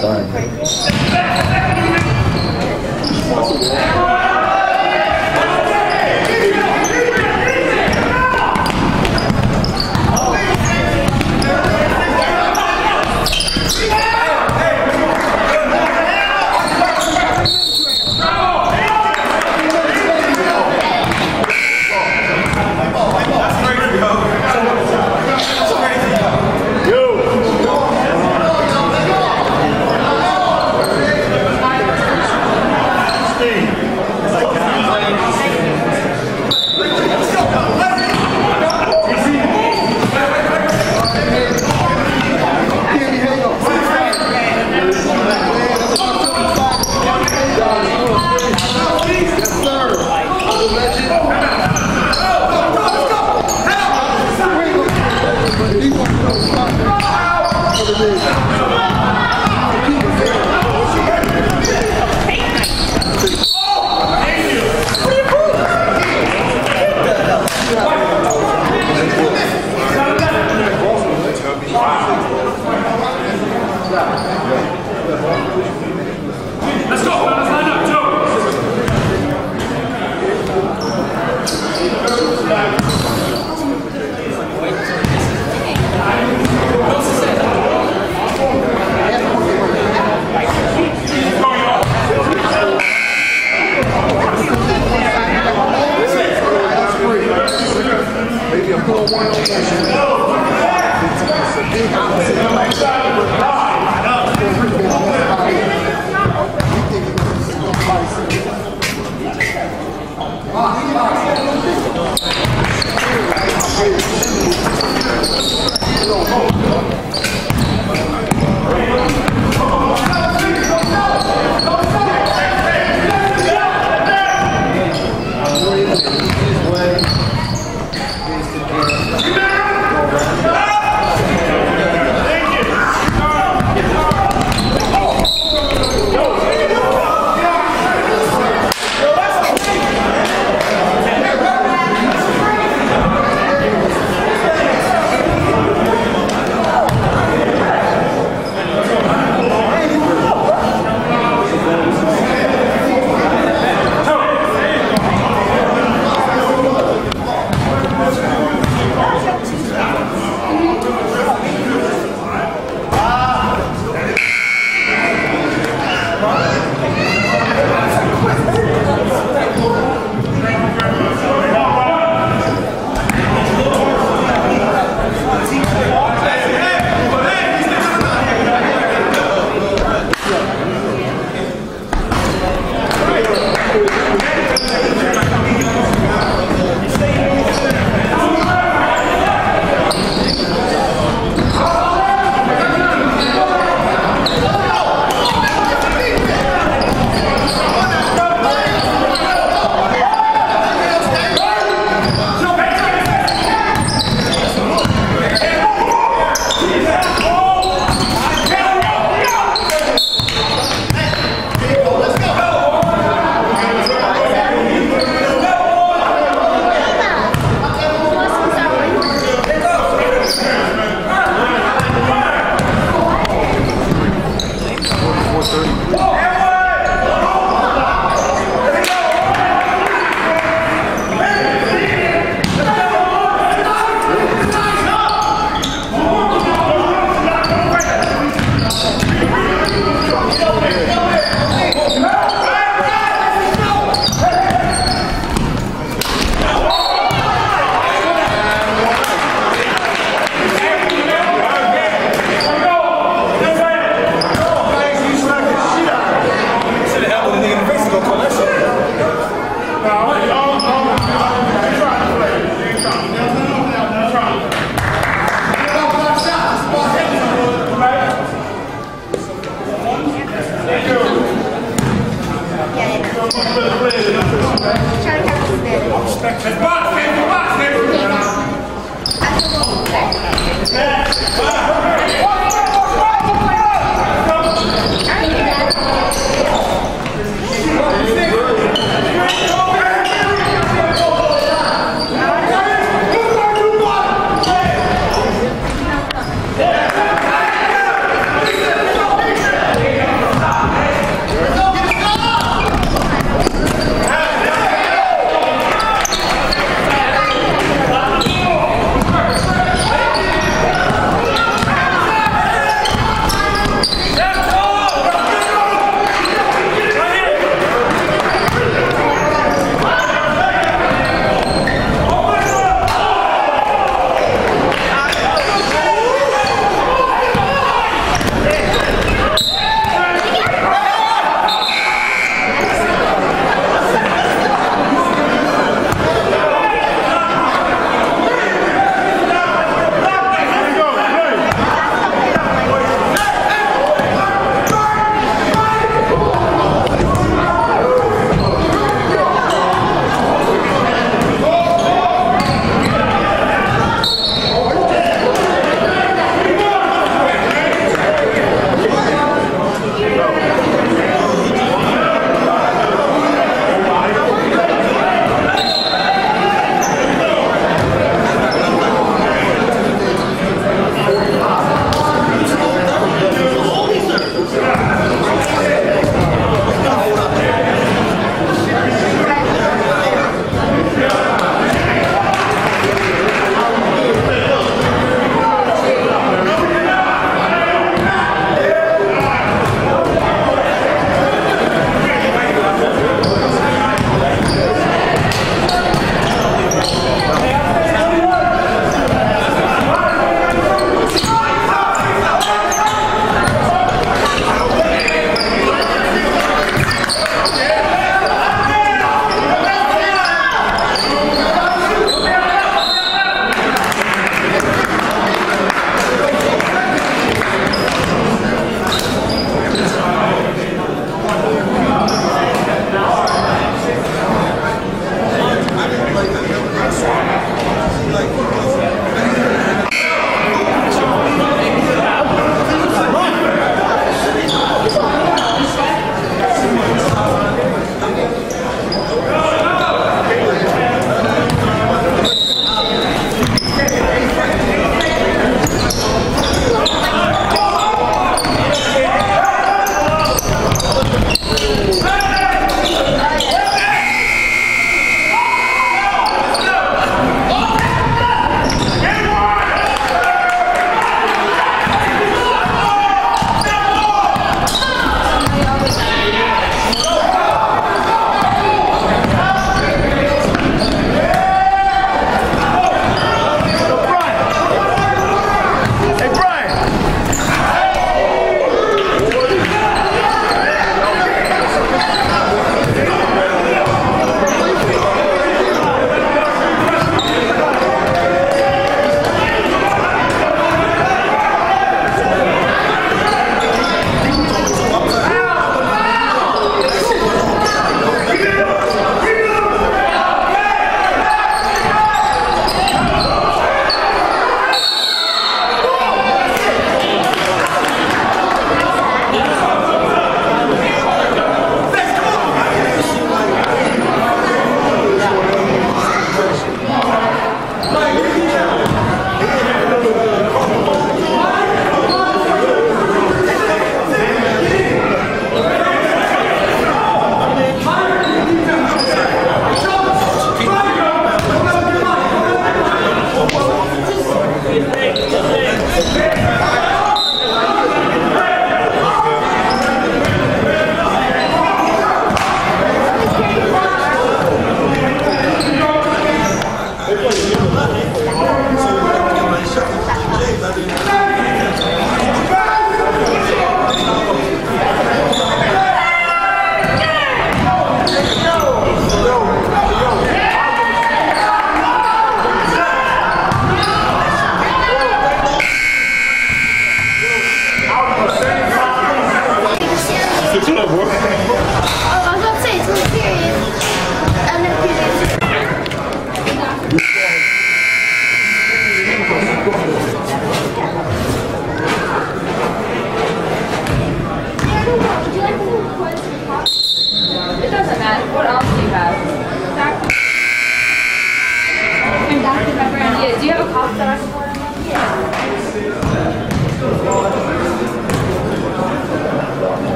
sign.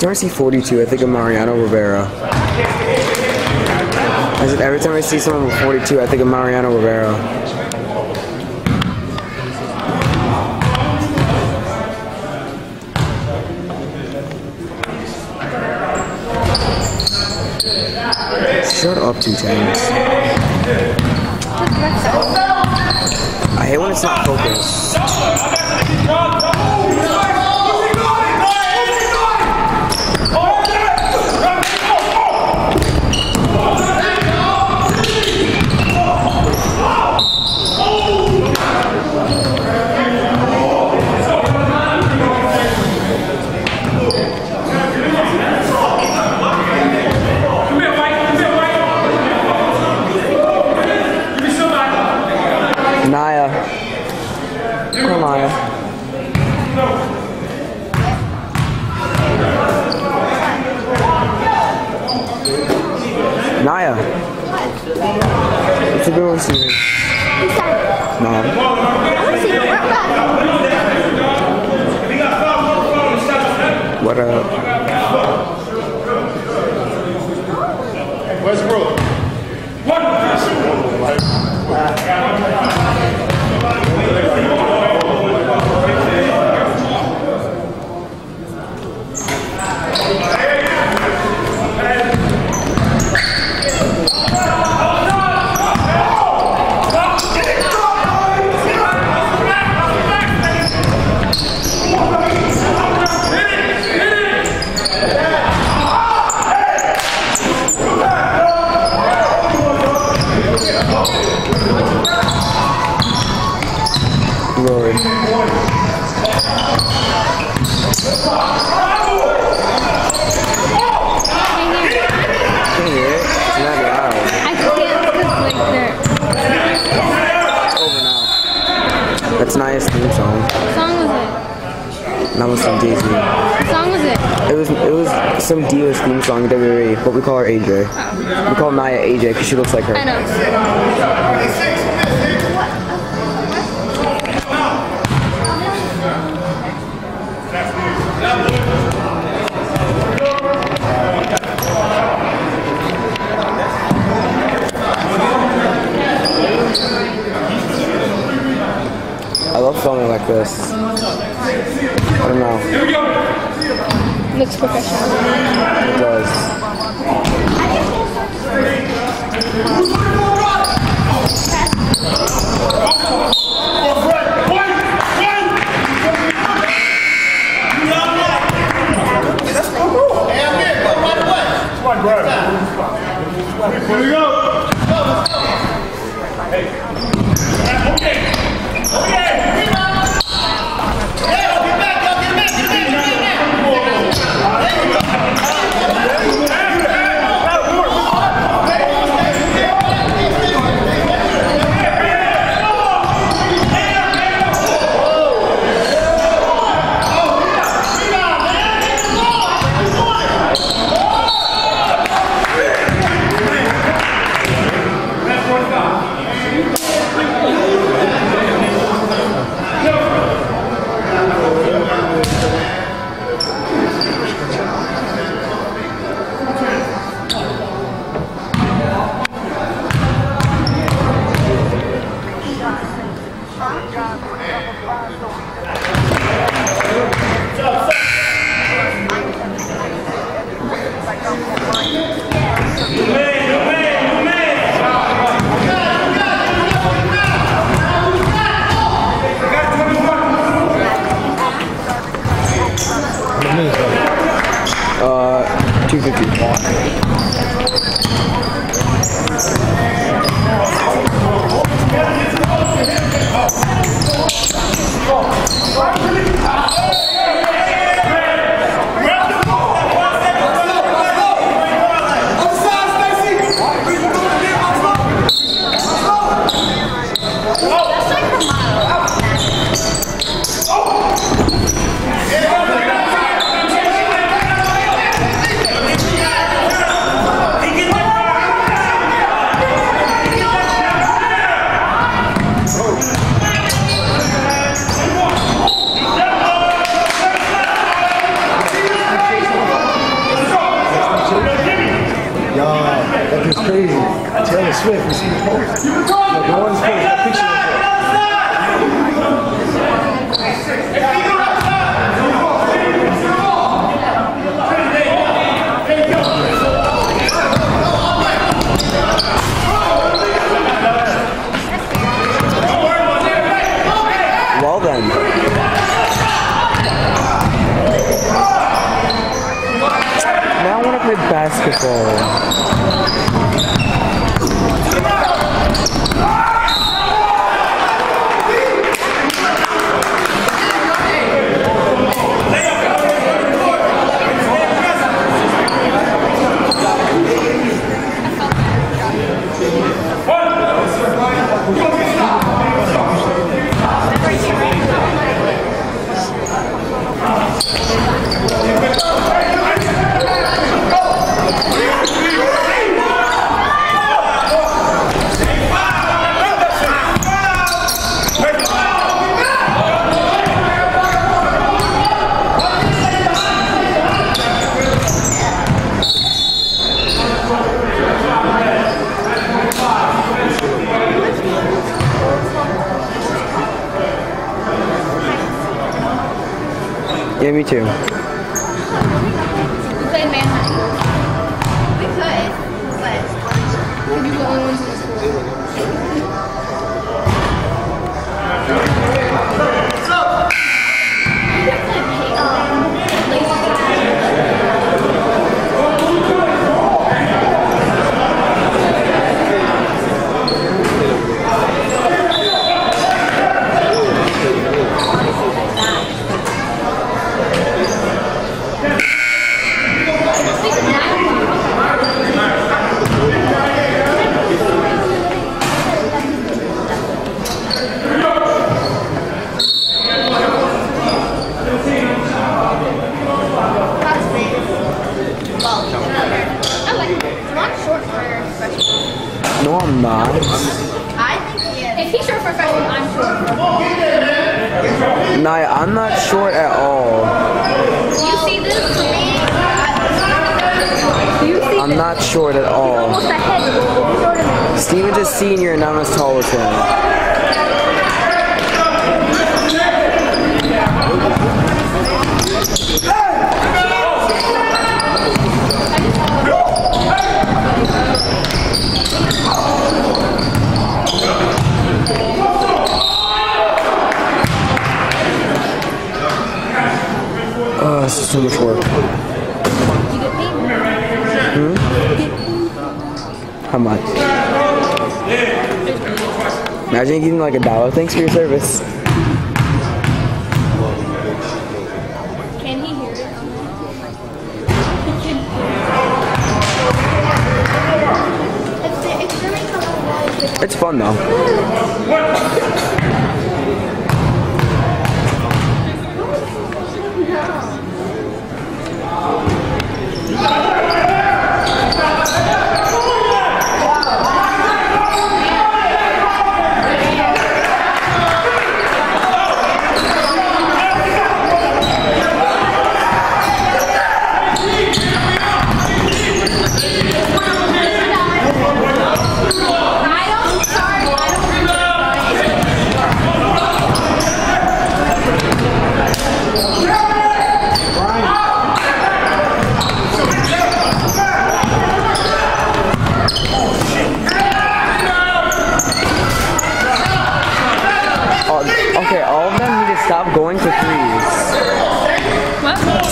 time I see 42, I think of Mariano Rivera. Every time I see someone with 42, I think of Mariano Rivera.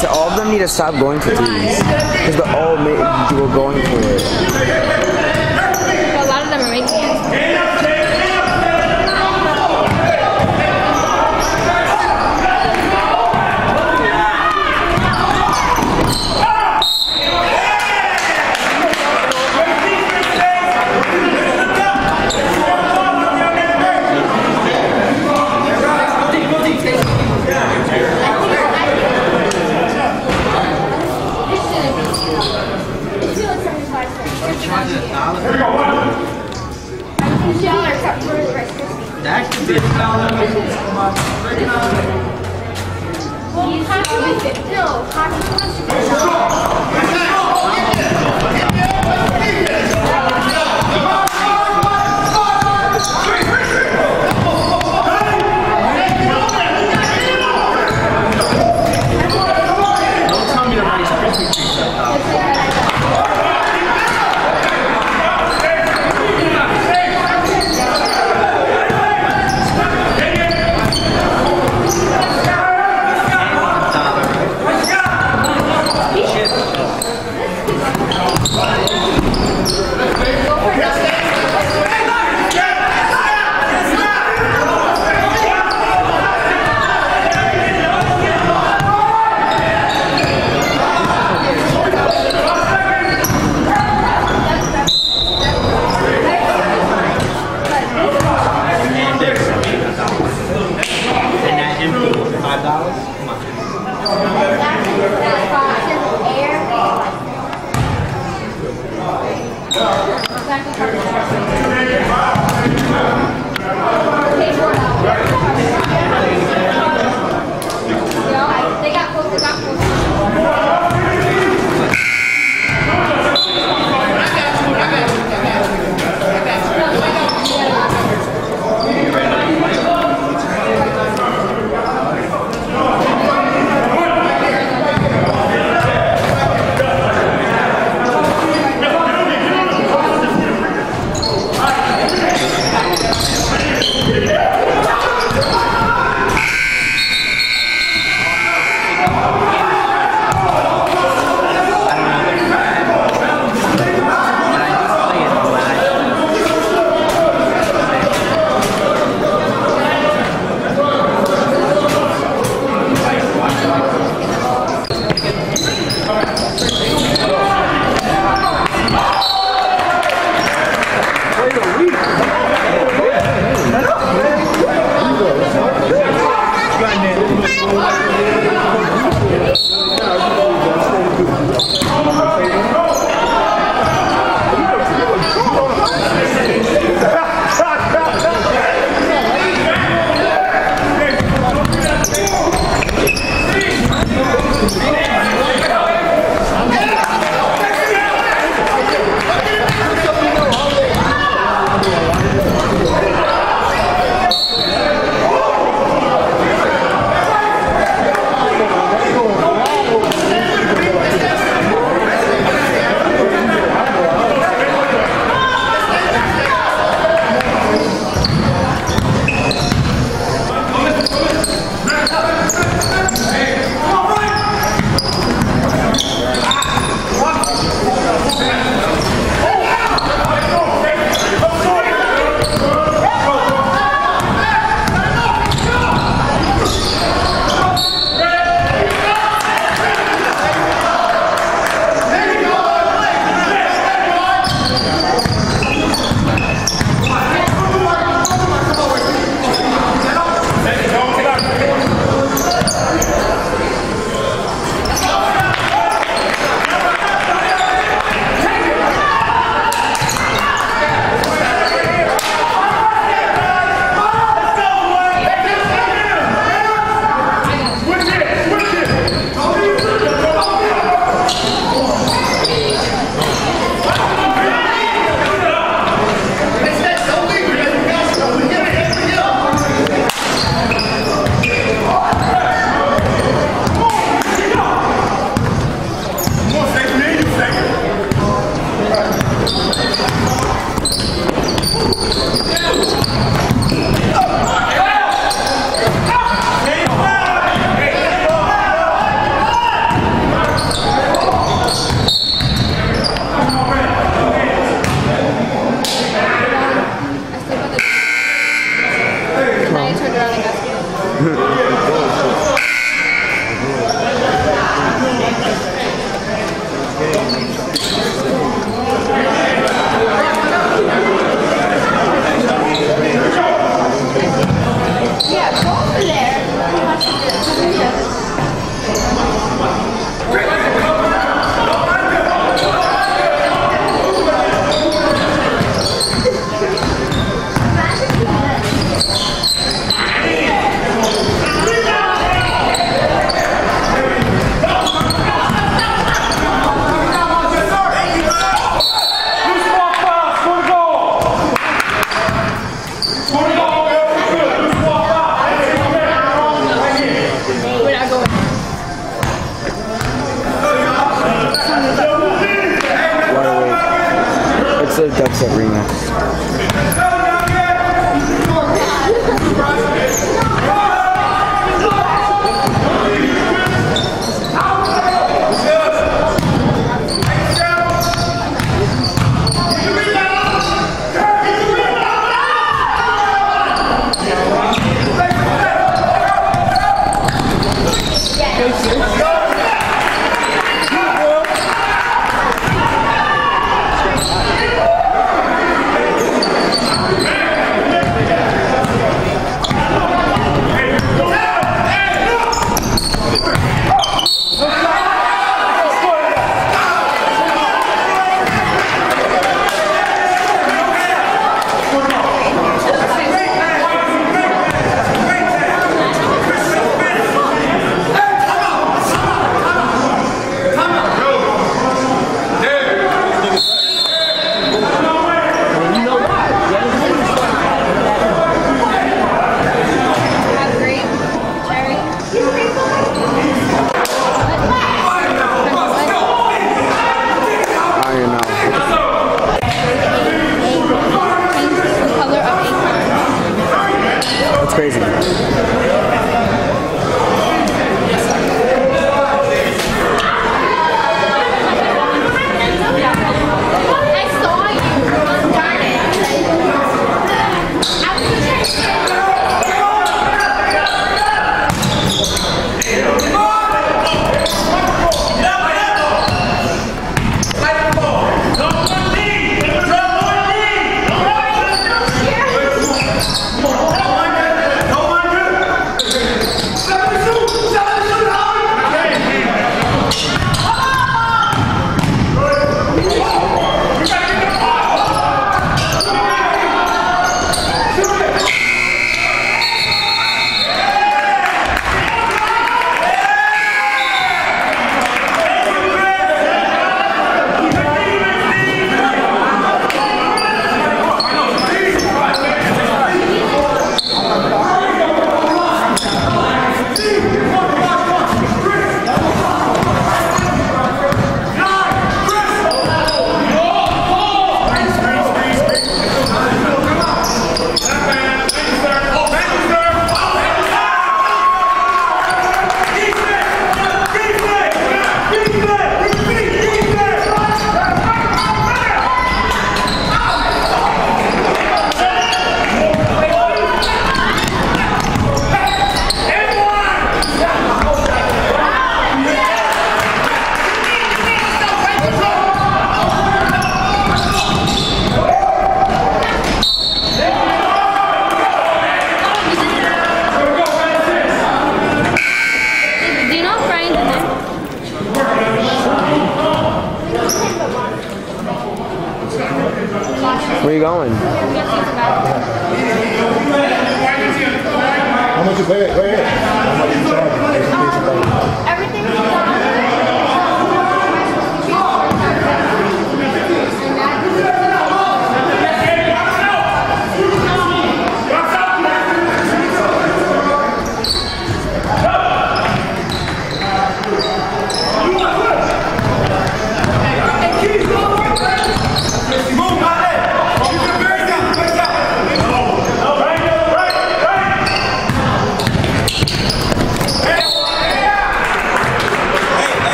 So all of them need to stop going for threes. Because they're all were going for it. 他是为减震，他是？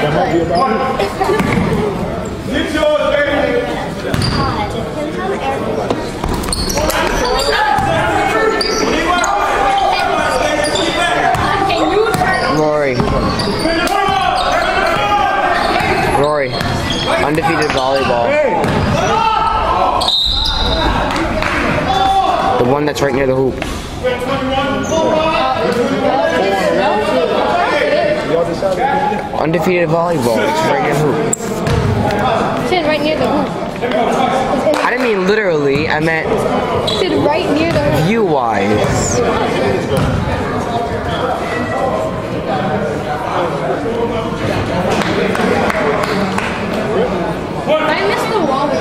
That might. Rory. Rory. Undefeated volleyball. The one that's right near the hoop. Undefeated volleyball. It's right near the hoop. Sit right near the hoop. I didn't mean literally. I meant Sit right near the hoop. view wise. I missed the wall. If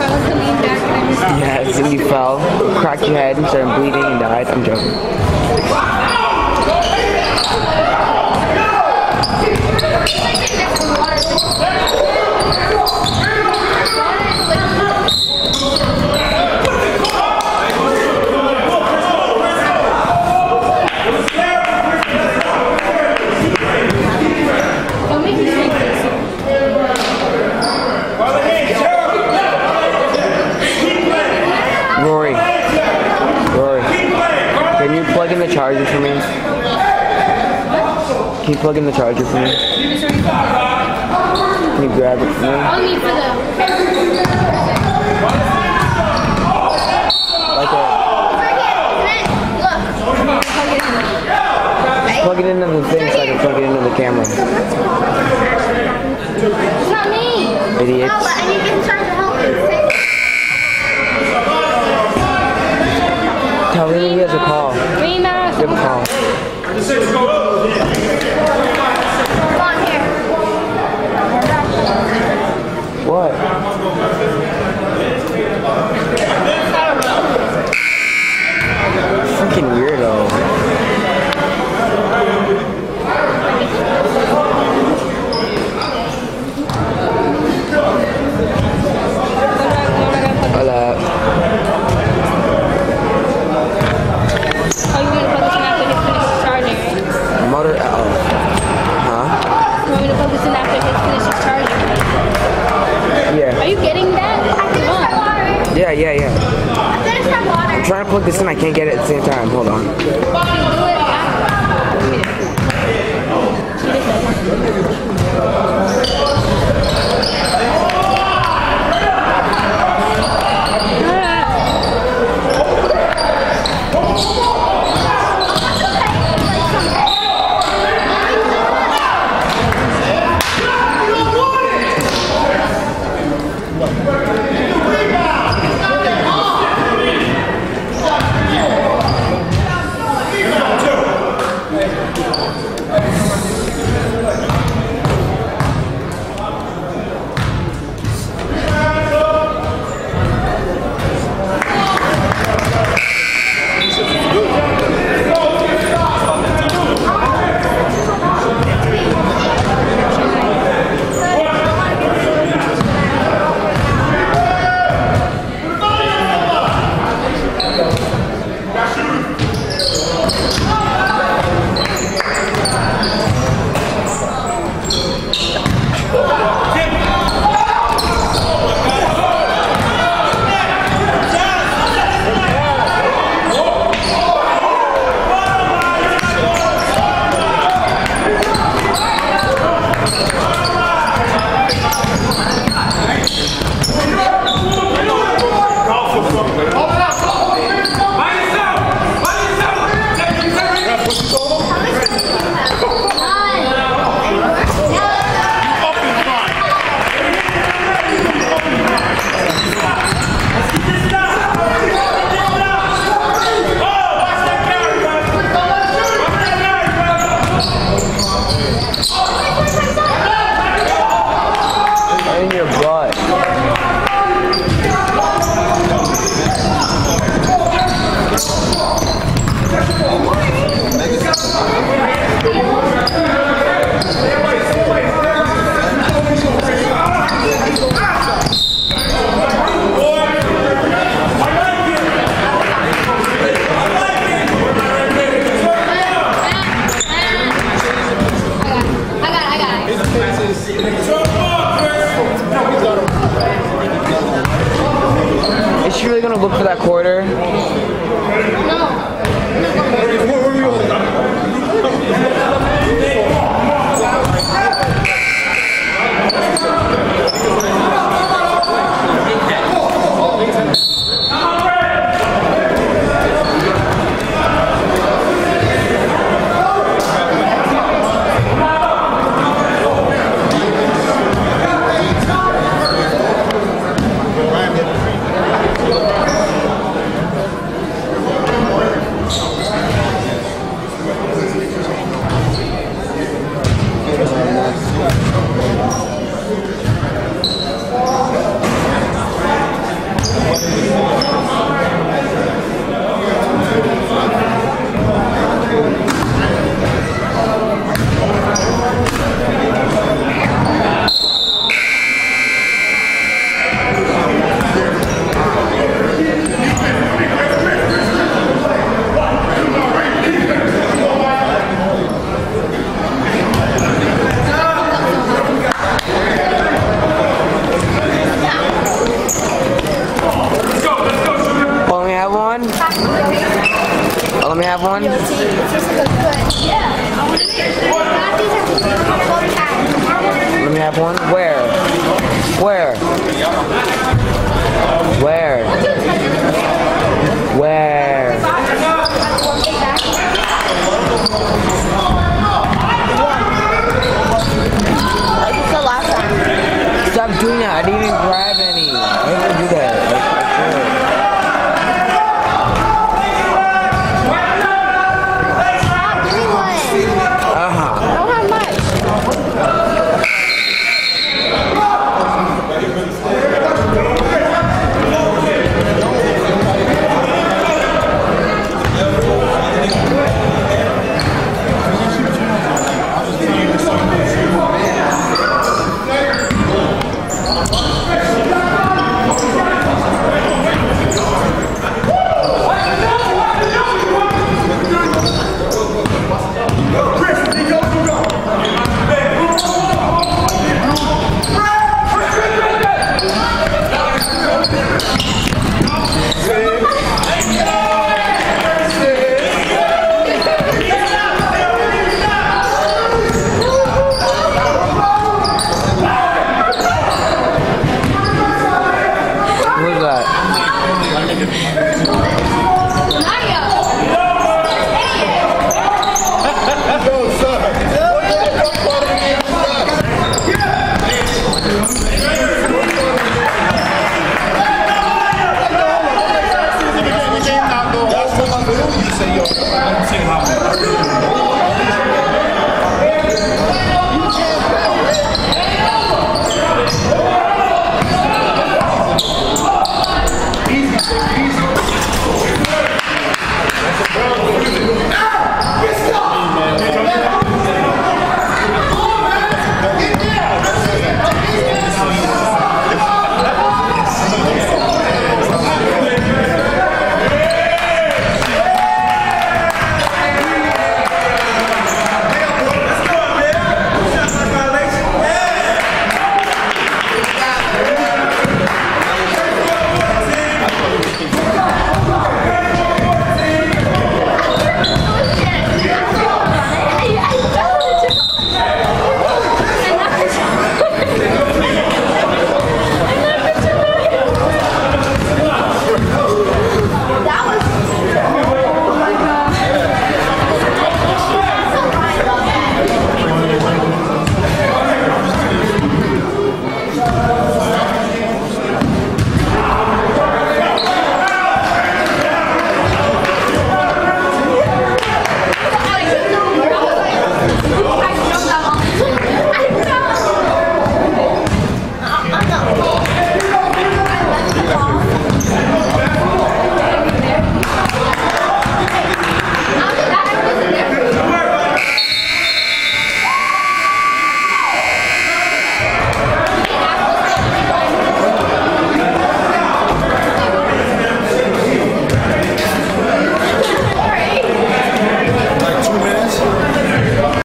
I was to lean back and I missed Yes, and you fell, cracked your head, and started bleeding and died. I'm joking. Don't make me shake this. Rory. Rory. Can you plug in the charger for me? Keep plugging the charger for me? Can you plug in the charger for me? Grab it for me? I'll for the. Like a, plug it into the thing so I can plug it into the camera. It's not me. Idiots. No, but I need to get to help me. Tell him he has a call. Rima, Give him a call. Freaking weirdo. Hola. Oh, you want to plug this in after his finishes charging, right? Motor. Oh. Huh? You want me to plug this in after his finishes charging, right? Are Yeah. you getting that? Come on. Yeah, yeah, yeah. Finish my water. I'm trying to plug this in. I can't get it at the same time. Hold on.